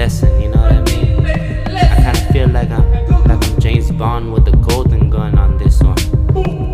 lesson, you know what I mean? I kinda feel like I'm like I'm James Bond with a golden gun on this one.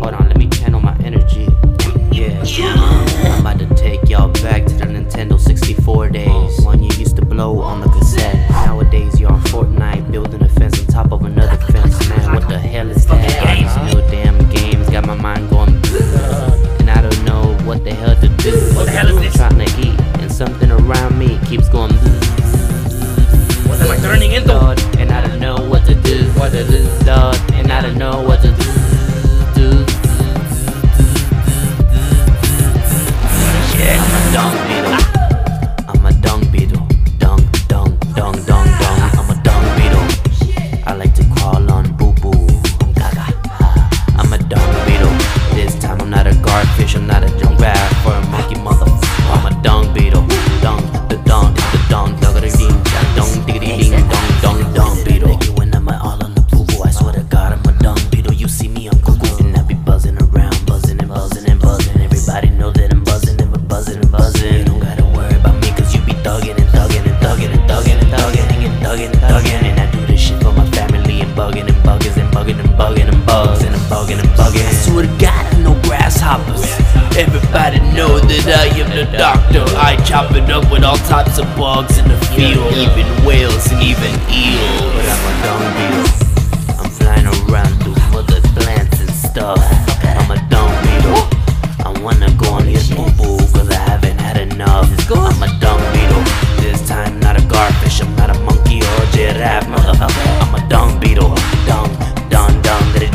Bugging and bugging and bugging and bugs and I'm bugging and bugging. I swear to God, I'm no grasshoppers. Everybody know that I am the doctor. I chop it up with all types of bugs in the field, even whales and even eels.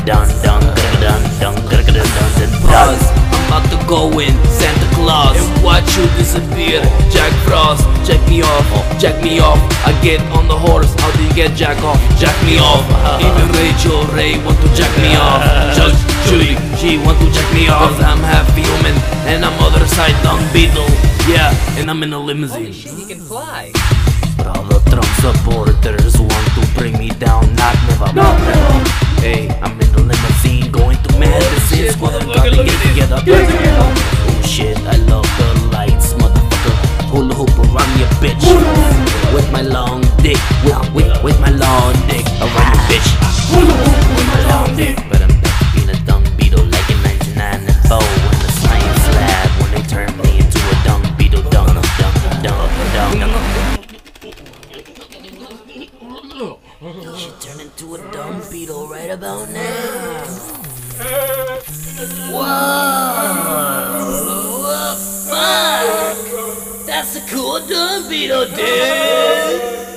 Dung, get it done, dung, get it done, dung, get it done, dung, dung. I'm about to go in, Santa Claus, and watch you disappear. Jack Frost, check me off, jack me off. I get on the horse, how do you get Jack off? Jack me off. Even Rachael Ray want to jack me off. Just Julie, she want to jack me off. I'm half human, and I'm other side dung beetle. Yeah, and I'm in a limousine. Oh, he can fly. Bitch. With my long dick, with, with, with my long dick around your bitch. With my long dick. But I'm back being a dung beetle like in 99 and 4 in the science lab when they turned me into a dung beetle. Dung, dung, dung, dung. Should turn into a dung beetle right about now. Whoa! Golden Beetle Day.